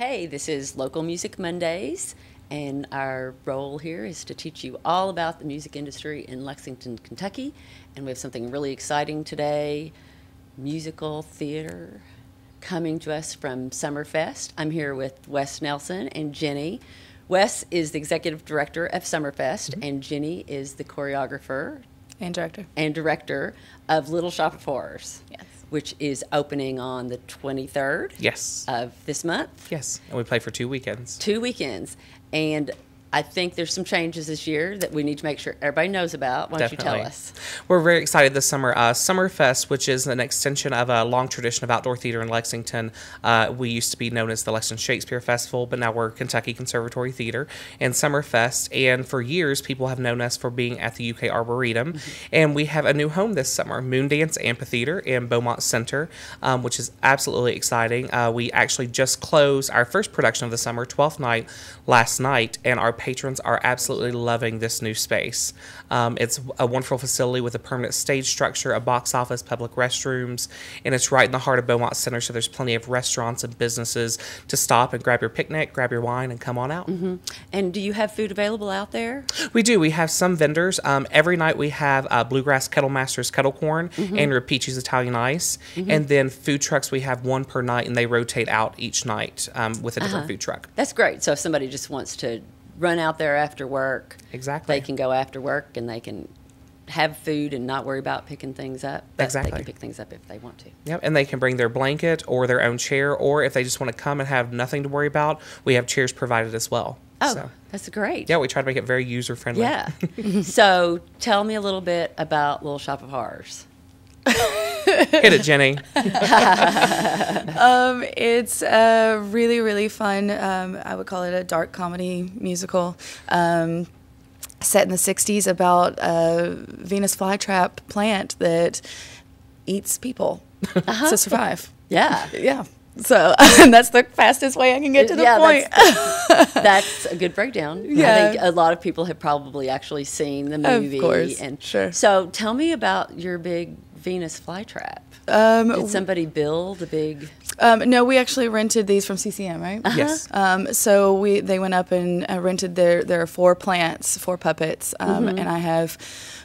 Hey, this is Local Music Mondays, and our role here is to teach you all about the music industry in Lexington, Kentucky. And we have something really exciting today musical theater coming to us from Summerfest. I'm here with Wes Nelson and Jenny. Wes is the executive director of Summerfest, mm-hmm. and Jenny is the choreographer And director. and director of Little Shop of Horrors, Yes. Which is opening on the 23rd Yes. of this month. yes. And we play for two weekends. two weekends. And I think there's some changes this year that we need to make sure everybody knows about. Why don't you tell us? We're very excited this summer. Uh, Summerfest, which is an extension of a long tradition of outdoor theater in Lexington. Uh, we used to be known as the Lexington Shakespeare Festival, but now we're Kentucky Conservatory Theater and Summerfest. And for years, people have known us for being at the UK Arboretum. And we have a new home this summer Moondance Amphitheater in Beaumont Center, um, which is absolutely exciting. Uh, we actually just closed our first production of the summer, 12th night, last night, and our patrons are absolutely loving this new space. Um, it's a wonderful facility with a permanent stage structure, a box office, public restrooms, and it's right in the heart of Beaumont Center. So there's plenty of restaurants and businesses to stop and grab your picnic, grab your wine, and come on out. And do you have food available out there? We do. We have some vendors. Um, every night we have uh, Bluegrass Kettle Masters kettle corn Mm-hmm. and Rapichi's Italian ice. And then food trucks, we have one per night, and they rotate out each night um, with a different food truck. That's great. So if somebody just wants to run out there after work, Exactly. they can go after work and they can have food and not worry about picking things up. But They can pick things up if they want to. Yep, and they can bring their blanket or their own chair, or if they just want to come and have nothing to worry about, we have chairs provided as well. Oh, So, that's great. yeah, we try to make it very user friendly. Yeah. so tell me a little bit about Little Shop of Horrors. Hit it, Jenny. Um, it's a really, really fun, um, I would call it a dark comedy musical. Um, set in the 60s about a Venus flytrap plant that eats people to survive. Yeah. Yeah. So that's the fastest way I can get to the Yeah, point. that's, that's a good breakdown. Yeah. I think a lot of people have probably actually seen the movie. Of movie. course, And sure. So tell me about your big Venus flytrap. Um, Did somebody build a big? Um, no, we actually rented these from CCM, right? Yes. Um, so we they went up and uh, rented their there are four plants, four puppets, um, and I have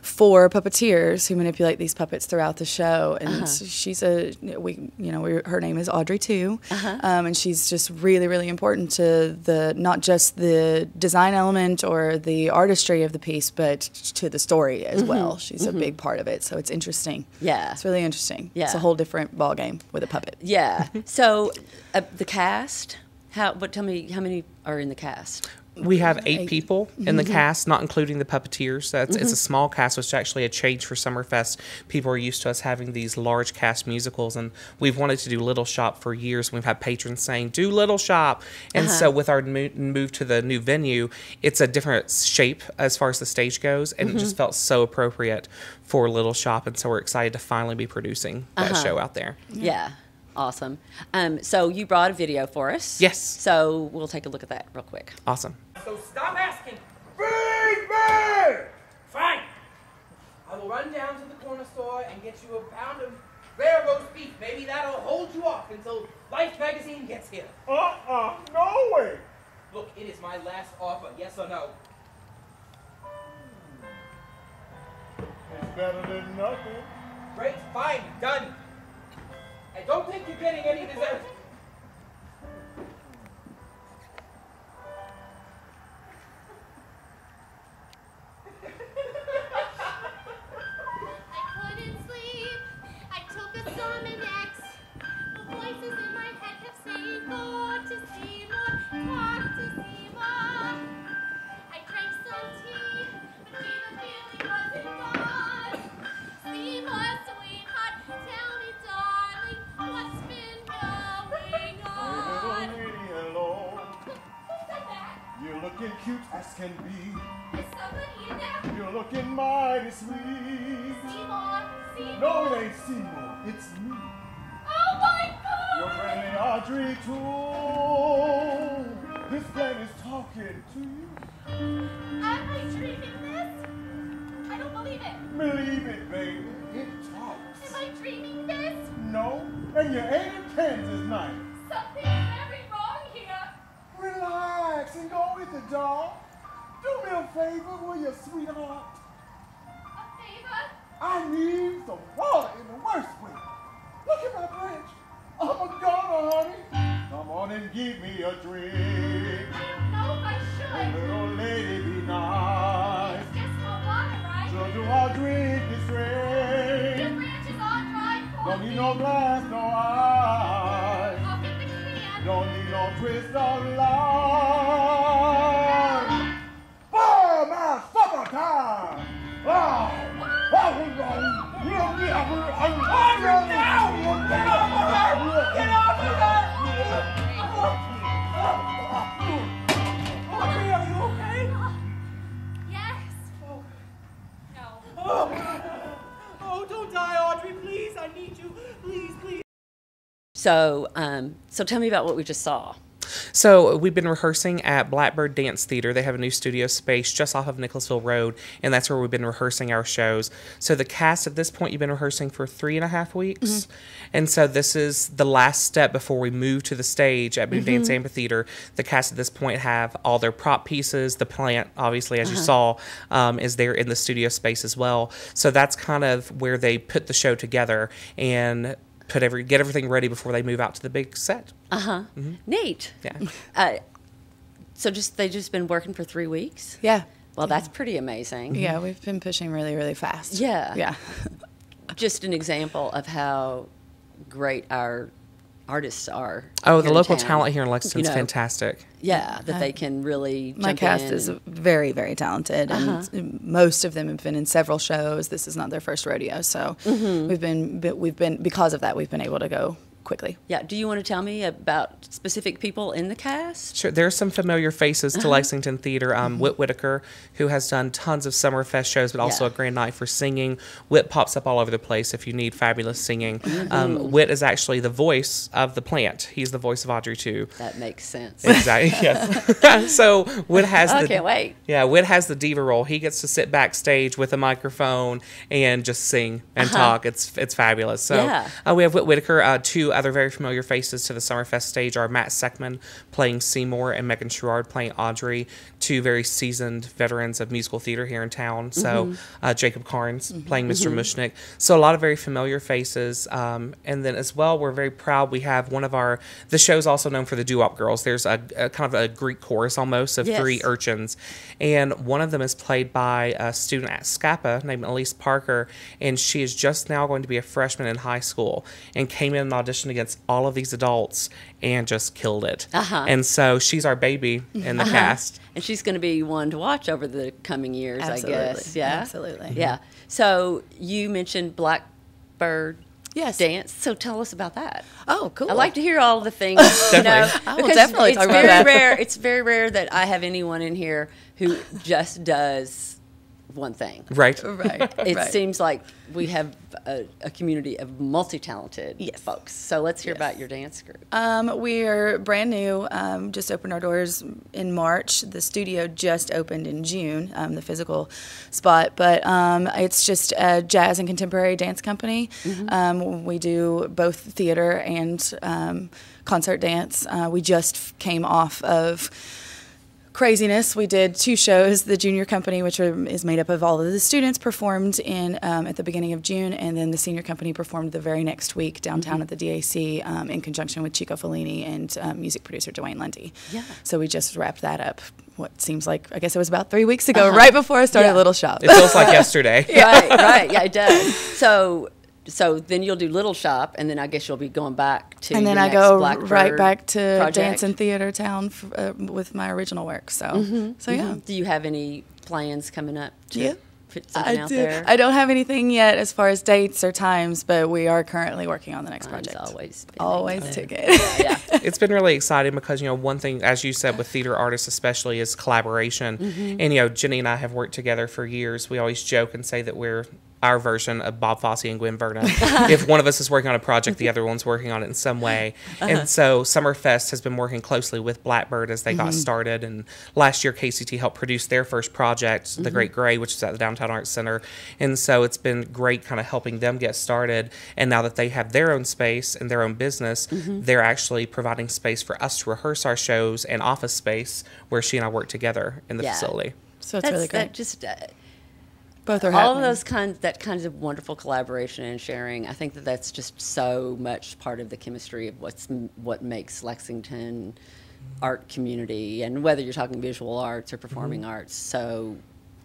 four puppeteers who manipulate these puppets throughout the show. And she's a we you know we, her name is Audrey II, um, and she's just really really important to the not just the design element or the artistry of the piece, but to the story as well. She's a big part of it, so it's interesting. Yeah. It's really interesting. It's Yeah. A whole different ball game with a puppet. Yeah. so uh, the cast. How? What? Tell me how many are in the cast? We have eight Eight. people in the mm-hmm. cast, not including the puppeteers. Mm-hmm. So it's, it's a small cast, which is actually a change for Summerfest. People are used to us having these large cast musicals, and we've wanted to do Little Shop for years. We've had patrons saying, "Do Little Shop," and so uh-huh. with our move to the new venue, it's a different shape as far as the stage goes, and it just mm-hmm. felt so appropriate for Little Shop, and so we're excited to finally be producing that uh-huh. show out there. Yeah. Awesome. Um, so you brought a video for us. Yes. So we'll take a look at that real quick. Awesome. So stop asking. Feed me! Fine. I will run down to the corner store and get you a pound of rare roast beef. Maybe that'll hold you off until Life magazine gets here. Uh-uh, no way. Look, it is my last offer. Yes or no? It's better than nothing. Great. Fine. Done. I don't think you're getting any dessert. Looking cute as can be. Is somebody in there? You're looking mighty sweet. Seymour, Seymour. No, it ain't Seymour. It's me. Oh my God! Your friendly Audrey II. This plan is talking to you. Am I dreaming this? I don't believe it. Believe it, baby. It talks. Am I dreaming this? No, and you ain't in Kansas night. Go with it, dog. Do me a favor, will you, sweetheart? A favor? I need some water in the worst way. Look at my branch. I'm a goner, honey. Come on and give me a drink. I don't know if I should. Little lady, be nice. It's just for water, right? So do I drink this Your drink? branch is all dry for Don't need no glass, no ice. I'll get the can. Don't need no twist of lime. So, um, so tell me about what we just saw. So we've been rehearsing at Blackbird Dance Theater. They have a new studio space just off of Nicholasville Road, and that's where we've been rehearsing our shows. So the cast at this point, you've been rehearsing for three and a half weeks, mm-hmm. and so this is the last step before we move to the stage at Moon mm-hmm. Dance Amphitheater. The cast at this point have all their prop pieces. The plant, obviously, as you uh-huh. saw, um, is there in the studio space as well. So that's kind of where they put the show together and put every get everything ready before they move out to the big set. Uh huh. Neat. Yeah. Uh, so just they just been working for three weeks. Yeah. Well, that's pretty amazing. Yeah, we've been pushing really, really fast. Yeah. Yeah. Just an example of how great our artists are. Oh, the local town. talent here in Lexington is You know, fantastic. Yeah, that they can really. My jump cast in is and- very, very talented, Uh-huh. and most of them have been in several shows. This is not their first rodeo, so Mm-hmm. we've been we've been because of that we've been able to go quickly. Yeah. Do you want to tell me about specific people in the cast? Sure, there's some familiar faces Uh-huh. to Lexington Theater. Um, Whit Whitaker, who has done tons of Summerfest shows, but also Yeah. a Grand Night for singing. Whit pops up all over the place if you need fabulous singing. Mm-hmm. Um, Whit is actually the voice of the plant. He's the voice of Audrey II. That makes sense. Exactly. yes. so Whit has I the can't wait. yeah, Whit has the diva role. He gets to sit backstage with a microphone and just sing and talk. It's it's fabulous. So Uh-huh. Yeah. uh, we have Whit Whitaker. Uh, two other very familiar faces to the Summerfest stage are Matt Seckman playing Seymour and Megan Sherrard playing Audrey. Two very seasoned veterans of musical theater here in town. So Mm-hmm. uh, Jacob Carnes playing mister Mushnik. So a lot of very familiar faces. Um, and then as well, we're very proud. We have one of our the show's also known for the Doo Wop Girls. There's a, a kind of a Greek chorus almost of Yes. three urchins, and one of them is played by a student at SCAPA named Elise Parker, and she is just now going to be a freshman in high school, and came in and auditioned against all of these adults and just killed it. Uh-huh. And so she's our baby in the cast. And she's going to be one to watch over the coming years, I guess. Absolutely. Yeah. Absolutely. Yeah. So you mentioned Blackbird Yes. dance. So tell us about that. Oh, cool. I like to hear all the things. you know, Definitely. I will because definitely it's talk about very that. rare. It's very rare that I have anyone in here who just does one thing. Right. Right. It right. seems like we have a, a community of multi-talented Yes. folks. So let's hear Yes. about your dance group. Um, we are brand new. Um, just opened our doors in March. The studio just opened in June, um, the physical spot. But um, it's just a jazz and contemporary dance company. Um, we do both theater and um, concert dance. Uh, we just came off of craziness. We did two shows. The junior company, which are, is made up of all of the students, performed in um, at the beginning of June, and then the senior company performed the very next week downtown at the DAC um, in conjunction with Chico Fellini and um, music producer Dwayne Lundy. Yeah. So we just wrapped that up. What seems like I guess it was about three weeks ago, right before I started Yeah. Little Shop. It feels like yesterday. right, right. Yeah, it does. So, so then you'll do Little Shop, and then I guess you'll be going back to. and then your I next go Blackbird right back to project. dance and theater town f- uh, with my original work. So, so yeah. Do you have any plans coming up to Yeah. put something I out do. there? I don't have anything yet as far as dates or times, but we are currently working on the next Mine's project. always been Always there. ticket. Yeah. it's been really exciting because you know one thing as you said with theater artists especially is collaboration Mm-hmm. and you know jenny and i have worked together for years we always joke and say that we're our version of Bob Fosse and Gwen Verdon. if one of us is working on a project, the other one's working on it in some way. Uh-huh. And so Summerfest has been working closely with Blackbird as they got mm-hmm. started. And last year, KCT helped produce their first project, The mm-hmm. Great Gray, which is at the Downtown Arts Center. And so it's been great kind of helping them get started. And now that they have their own space and their own business, mm-hmm. they're actually providing space for us to rehearse our shows and office space where she and I work together in the Yeah. facility. So it's That's really great. that just uh, Both are all happening. of those kinds that kinds of wonderful collaboration and sharing. I think that that's just so much part of the chemistry of what's what makes Lexington art community, and whether you're talking visual arts or performing mm-hmm. arts, so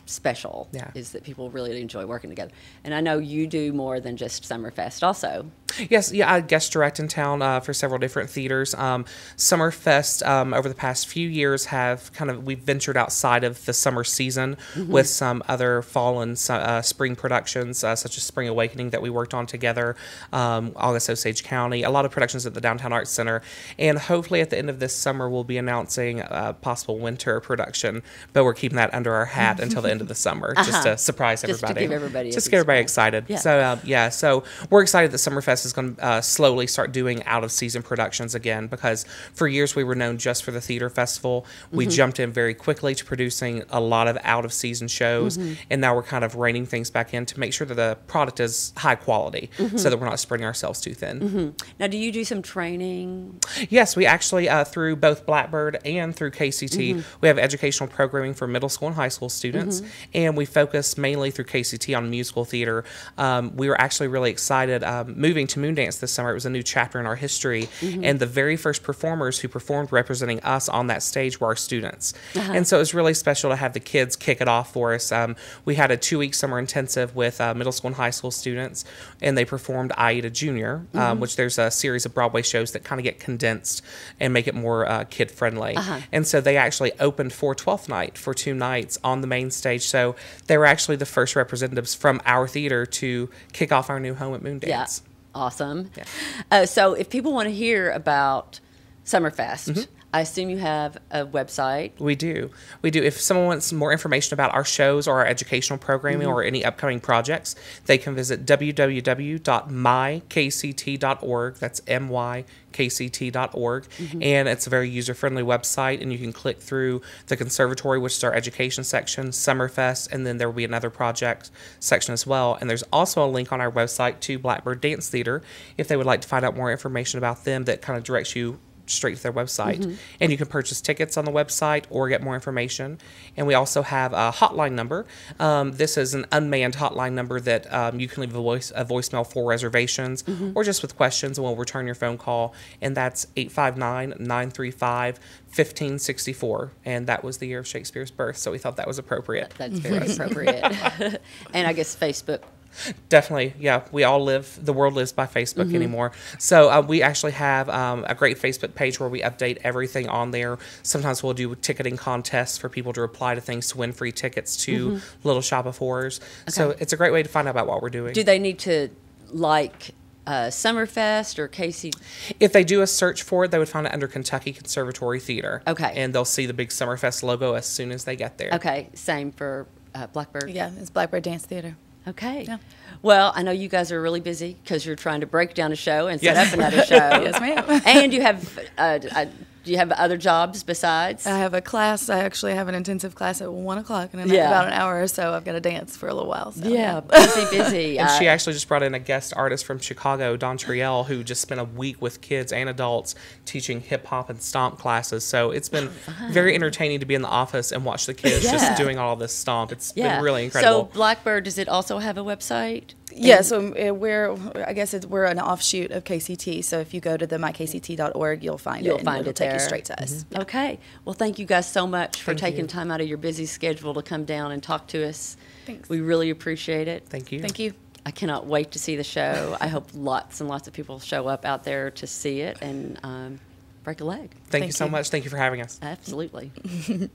special. Yeah. Is that people really enjoy working together, and I know you do more than just Summerfest. Also, Yes, yeah, I guest direct in town uh, for several different theaters. Um, Summerfest um, over the past few years have kind of we've ventured outside of the summer season with some other fall and uh, spring productions, uh, such as Spring Awakening that we worked on together. Um, August Osage County, a lot of productions at the Downtown Arts Center, and hopefully at the end of this summer we'll be announcing a possible winter production. But we're keeping that under our hat until the end of the summer, just Uh-huh. to surprise Just to everybody. give everybody just get everybody excited. Yeah. So uh, yeah, so we're excited that Summerfest is going to uh, slowly start doing out of season productions again because for years we were known just for the theater festival. We Mm-hmm. jumped in very quickly to producing a lot of out of season shows, Mm-hmm. and now we're kind of reining things back in to make sure that the product is high quality Mm-hmm. so that we're not spreading ourselves too thin. now do you do some training? Yes, we actually uh, through both Blackbird and through KCT, Mm-hmm. we have educational programming for middle school and high school students, Mm-hmm. and we focus mainly through KCT on musical theater. Um, we were actually really excited um, moving to Moondance this summer. It was a new chapter in our history, Mm-hmm. and the very first performers who performed representing us on that stage were our students, Uh-huh. and so it was really special to have the kids kick it off for us. Um, we had a two-week summer intensive with uh, middle school and high school students, and they performed Aida Junior, Mm-hmm. um, which there's a series of Broadway shows that kind of get condensed and make it more uh, kid friendly. Uh-huh. And so they actually opened for 12th night for two nights on the main stage. So they were actually the first representatives from our theater to kick off our new home at Moondance. Yeah, awesome. Yeah. Uh, so if people want to hear about Summerfest, Mm-hmm. I assume you have a website. We do. We do. If someone wants more information about our shows or our educational programming mm-hmm. or any upcoming projects, they can visit www.mykct.org. That's M Y kct.org. Mm-hmm. And it's a very user friendly website. And you can click through the conservatory, which is our education section, Summerfest, and then there will be another project section as well. And there's also a link on our website to Blackbird Dance Theater if they would like to find out more information about them that kind of directs you straight to their website. And you can purchase tickets on the website or get more information. And we also have a hotline number. Um, this is an unmanned hotline number that um, you can leave a voice a voicemail for reservations or just with questions, and we'll return your phone call. And that's 859 935 1564. And that was the year of Shakespeare's birth, so we thought that was appropriate. That's very appropriate. and I guess Facebook. Definitely, yeah. We all live. The world lives by Facebook anymore. So uh, we actually have um, a great Facebook page where we update everything on there. Sometimes we'll do ticketing contests for people to reply to things to win free tickets to Little Shop of Horrors. So it's a great way to find out about what we're doing. Do they need to like uh, Summerfest or Casey? if they do a search for it, they would find it under Kentucky Conservatory Theater. Okay. and they'll see the big Summerfest logo as soon as they get there. Okay, same for uh, Blackbird. Yeah, it's Blackbird Dance Theater. Okay. Yeah. Well, I know you guys are really busy because you're trying to break down a show and set Yes. up another show. Yes, ma'am. and you have, uh, uh, do you have other jobs besides? I have a class. I actually have an intensive class at one o'clock, and in Yeah. about an hour or so, I've got to dance for a little while. So, yeah, busy, busy. And she actually just brought in a guest artist from Chicago, Don Triel, who just spent a week with kids and adults teaching hip hop and stomp classes. So it's been oh, very entertaining to be in the office and watch the kids Yeah. just doing all this stomp. It's yeah. been really incredible. So Blackbird, does it also have a website? Yeah, so uh, we're, I guess it's, we're an offshoot of KCT. So if you go to the mykct.org, you'll find You'll it. and find it'll it take there. you straight to us. Okay. Well, thank you guys so much for Thank taking you. time out of your busy schedule to come down and talk to us. Thanks. We really appreciate it. Thank you. Thank you. I cannot wait to see the show. I hope lots and lots of people show up out there to see it and um, break a leg. Thank, you so you. much. Thank you for having us. Absolutely.